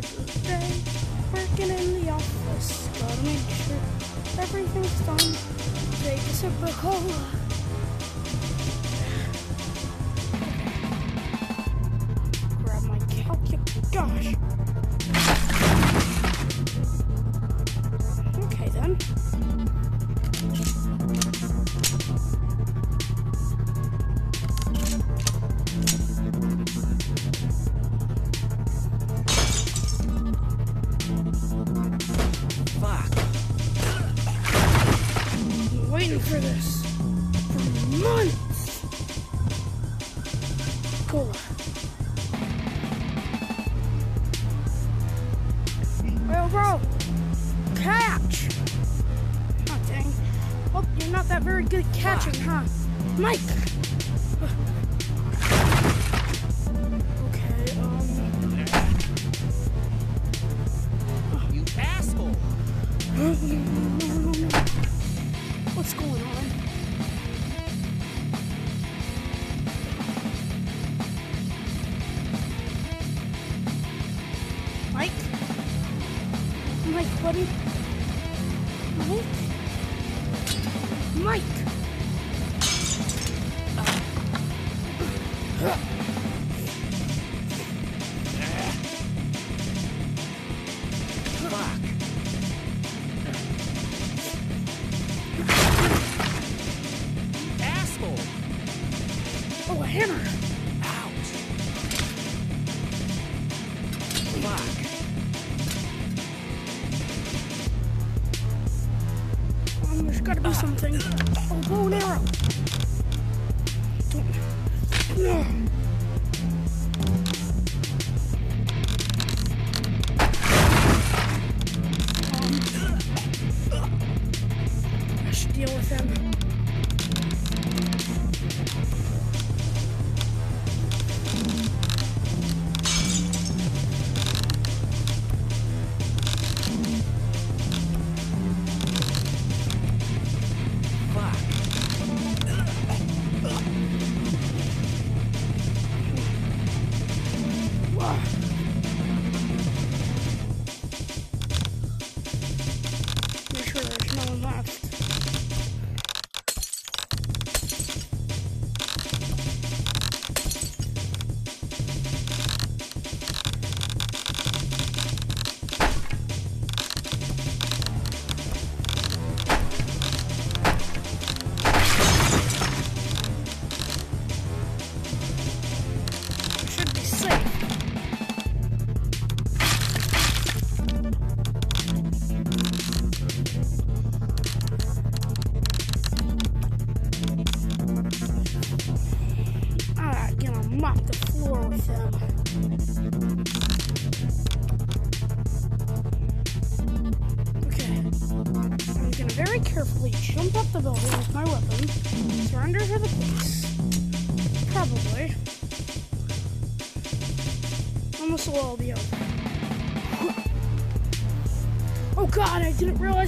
good day. Working in the office. Gotta make sure everything's done. Take a sip of cola. Bro, catch! Oh, dang. Well, you're not that very good catching, huh? Mike!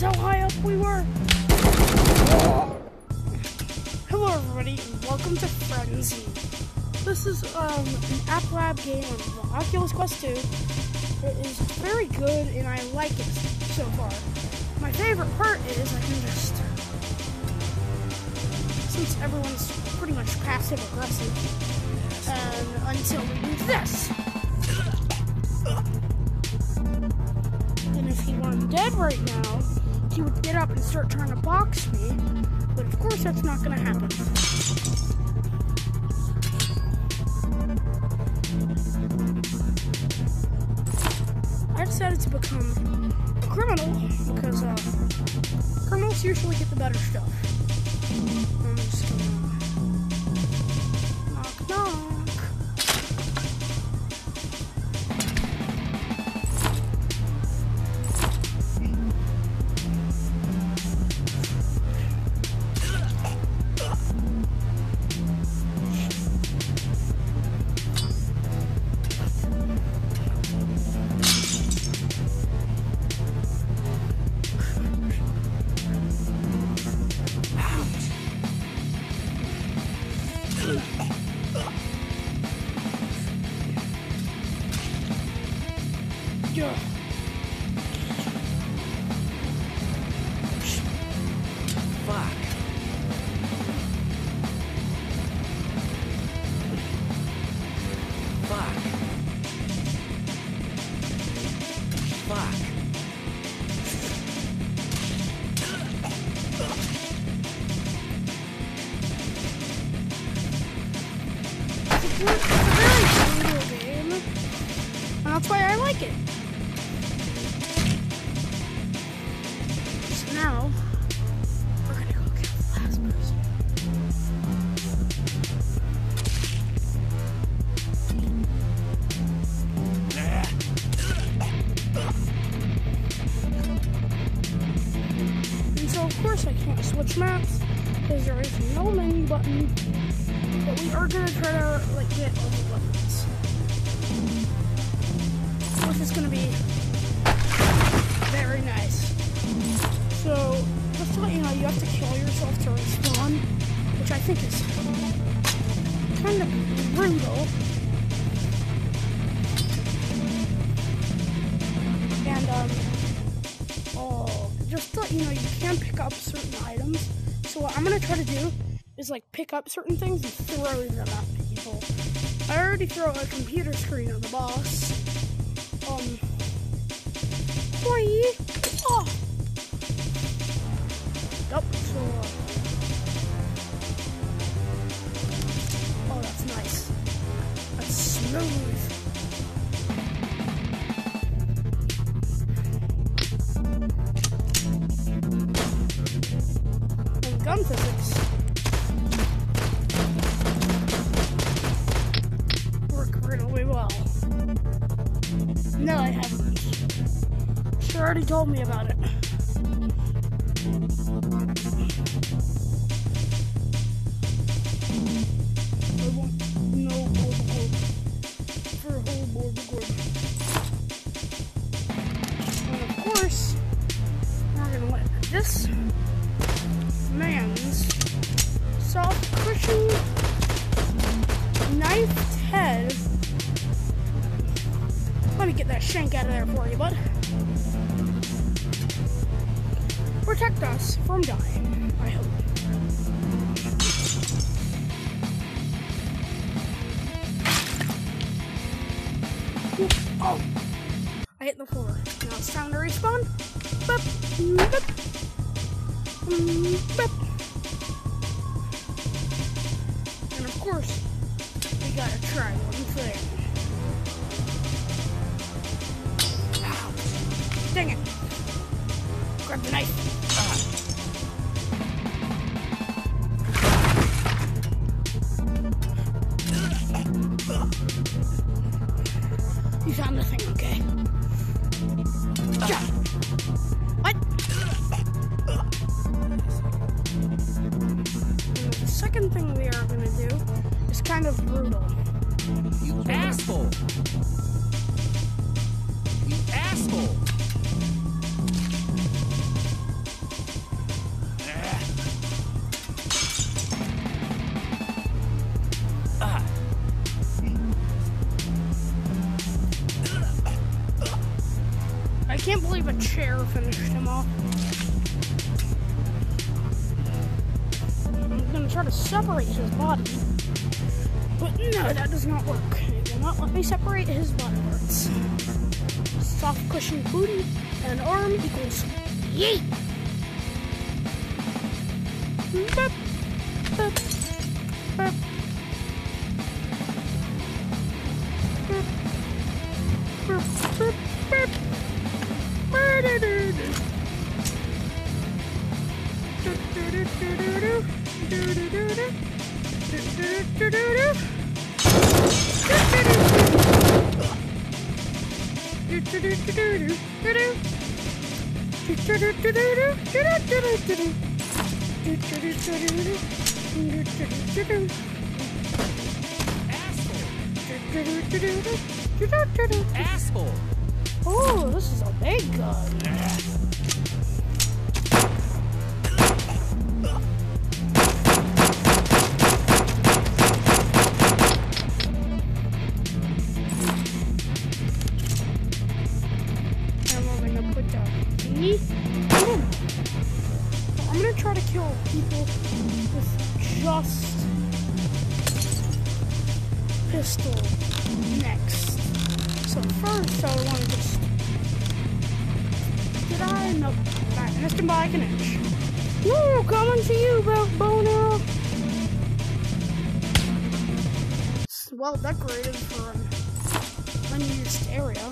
Realize how high up we were. Hello everybody, and welcome to Frenzy. This is um, an App Lab game on Oculus Quest 2. It is very good and I like it so far. My favorite part is I can just since everyone's pretty much passive aggressive. And until we do this. And if he weren't dead right now, he would get up and start trying to box me. But of course that's not gonna happen. I decided to become a criminal because uh, criminals usually get the better stuff. Maps because there is no menu button. But we are gonna try to like get all the buttons, which is gonna be very nice. So, just to let you know, you have to kill yourself to respawn, which I think is kind of brutal. And um, oh, just to let you know, you can pick up certain items. So what I'm gonna try to do is like pick up certain things and throw them at people. I already throw a computer screen at the boss. Um, boy, oh, told me about it. This man's soft cushion knifed head. Let me get that shank out of there for you, bud. Protect us from dying, I hope. Oh! I hit the floor. Now it's time to respawn. Bup, bup, mm. And of course, we gotta try one thing. Ow. Dang it. Grab the knife. I'm gonna try to separate his body. But no, that does not work. It will not let me separate his body parts. Soft cushion booty and arm equals yeet! Asshole. Asshole. Oh, this is a big gun. Nope. Alright, missed him by like an inch. Woo! Coming to you, Bo Bono! Well decorated for an unused area.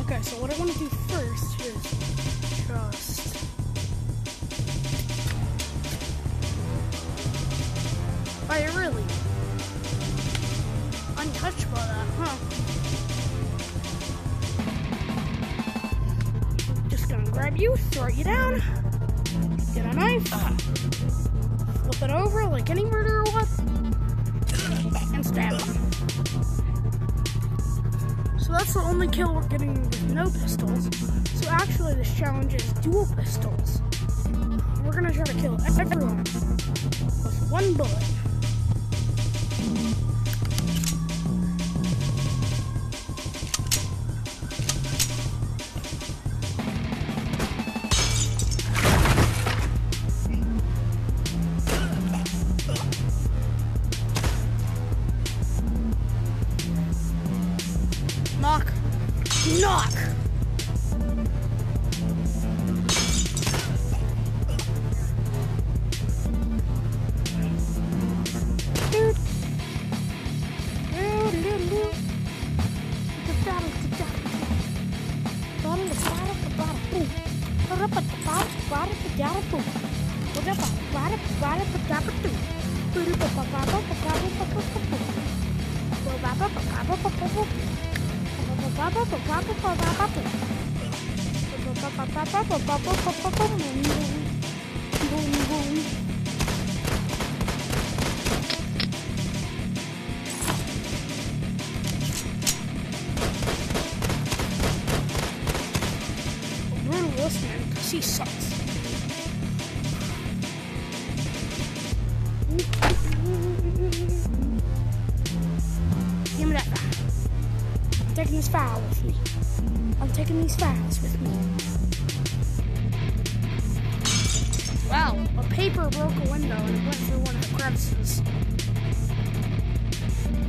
Okay, so what I want to do first is just. You're really you, down, get a knife, flip it over like any murderer would, and stab him. So that's the only kill we're getting with no pistols. So actually, this challenge is dual pistols. We're gonna try to kill everyone with one bullet. парата, дярата, подава, пара, пара, подавата, първа, папава, папава, папава, папава, папава, папава, папава, папава, папава, папава, папава, папава, папава, бум, бум, бум. I'm taking this file with me. I'm taking these files with me. Wow, a paper broke a window and it went through one of the crevices.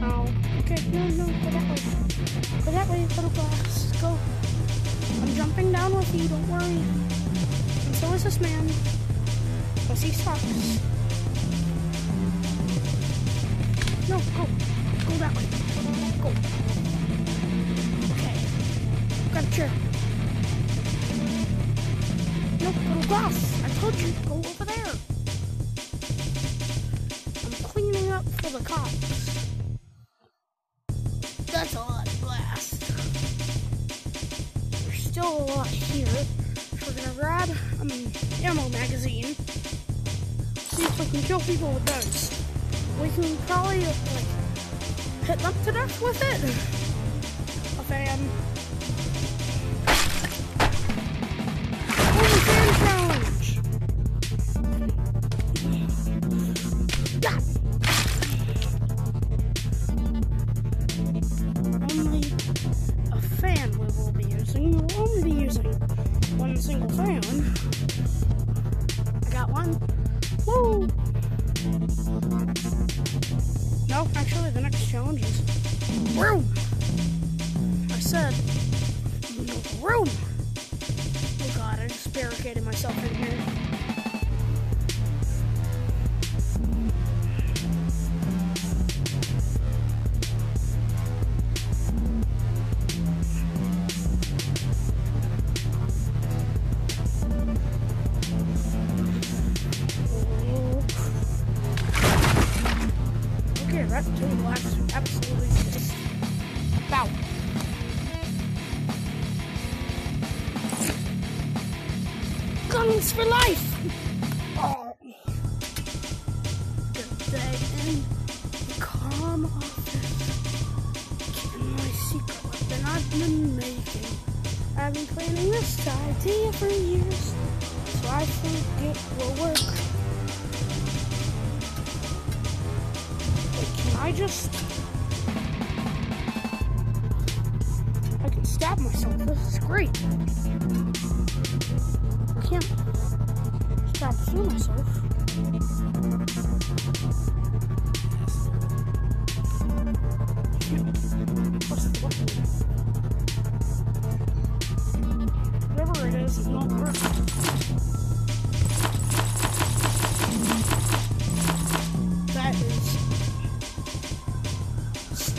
Oh, okay, no, no, go that way. Go that way, little glass. Go. I'm jumping down with you, don't worry. And so is this man. Because he sucks. No, go. Go that way. Go. Okay. Chair. No, little glass. I told you, go over there. I'm cleaning up for the cops. That's a lot of glass there's still a lot here. So we're gonna grab um, ammo magazine. See if we can kill people with those. We can probably like hit them to death with it. A fan. Holy next challenge is room. I said room. Oh god, I just barricaded myself in here. Office. In my secret weapon I've been making. I've been planning this idea for years, so I think it will work. Can I just? I can stab myself. This is great. Can't stab through myself.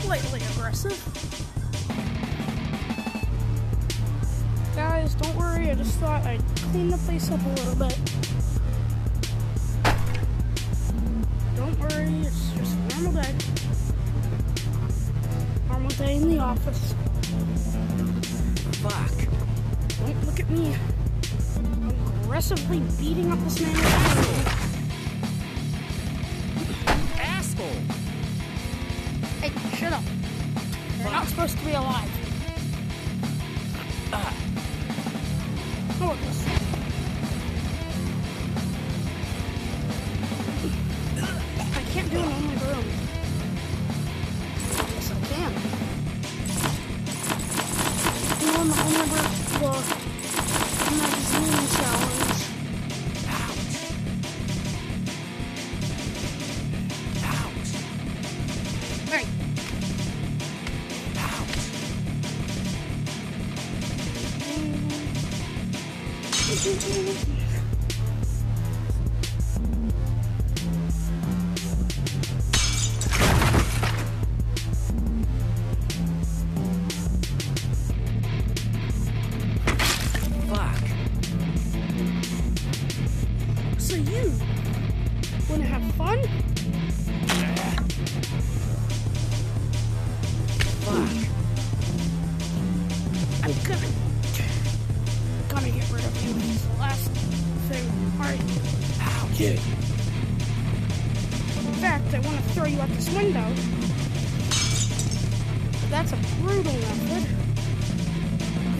Slightly aggressive. Guys, don't worry, I just thought I'd clean the place up a little bit. Don't worry, it's just a normal day. Normal day in the office. Fuck. Don't look at me. I'm aggressively beating up this man have fun? Fuck. I'm gonna gonna get rid of you. It's the last thing. Alright. Ouch. In fact, I want to throw you out this window. That's a brutal method.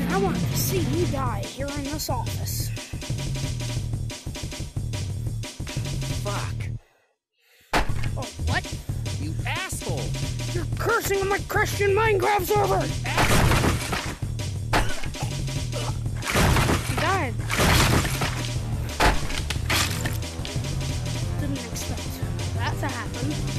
And I want to see you die here in this office. Christian Minecraft server! You died. Didn't expect that to happen.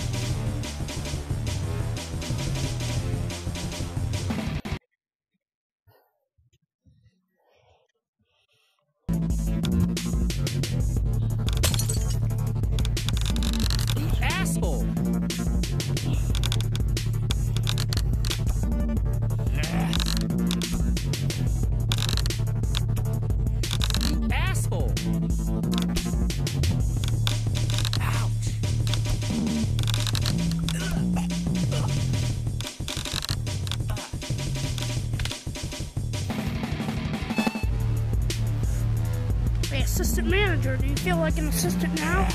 Feel like an assistant now?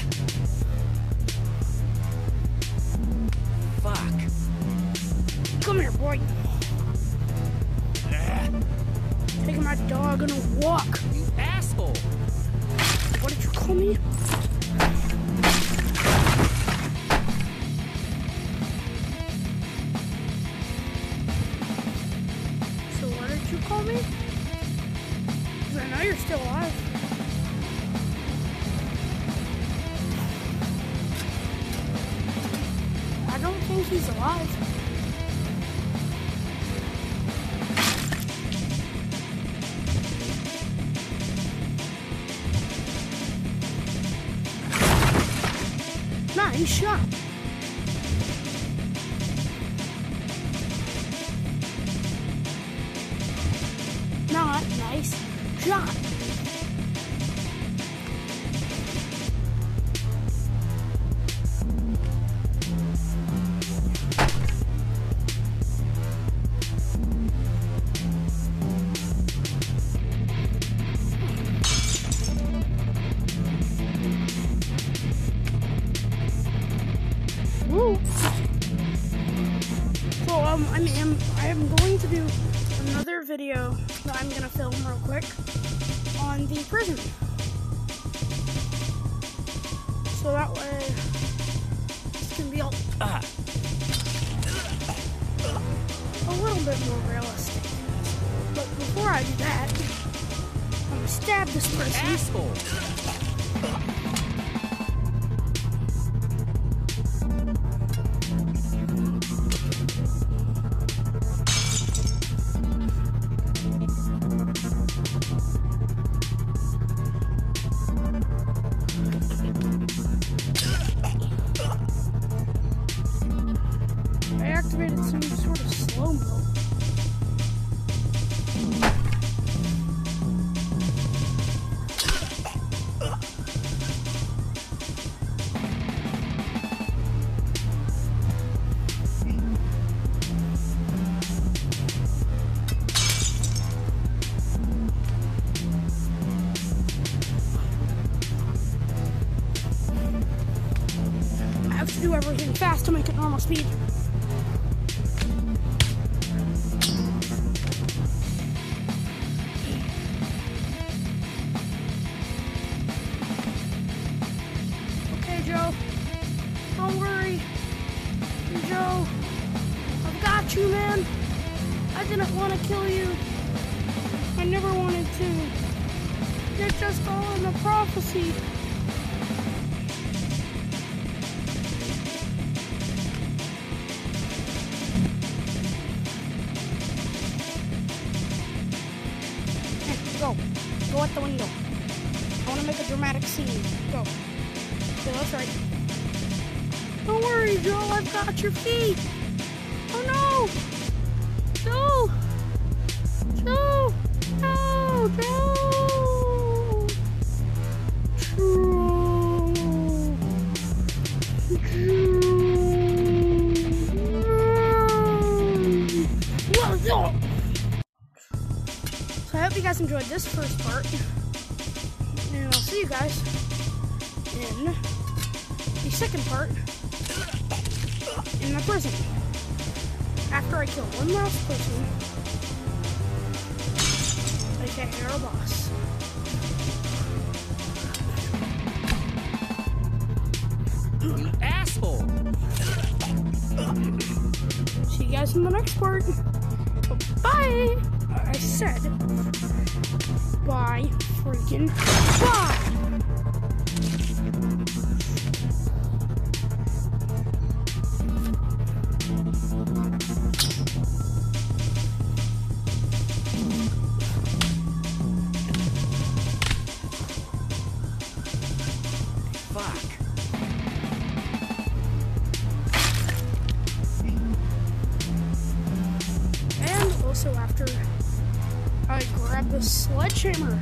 Fuck. Come here, boy. Taking my dog on a walk. You asshole. What did you call me? Not nice shot. So that way, this can be a, Ah. a little bit more realistic. But before I do that, I'm gonna stab this person. Asshole. Speed. Okay, Joe. Don't worry. Joe, I've got you, man. I didn't want to kill you. I never wanted to. You're just all in the prophecy. The window. I want to make a dramatic scene. Go. Okay, that's right. Don't worry, Joe. I've got your feet. Oh no! Joe! Joe! No! Enjoyed this first part. And I'll see you guys in the second part in my prison. After I kill one last person, aka our boss. You asshole. See you guys in the next part. Bye! I said, bye freaking bye! Sledgehammer,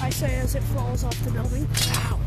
I say as it falls off the building. Ouch.